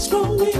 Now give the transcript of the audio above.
Take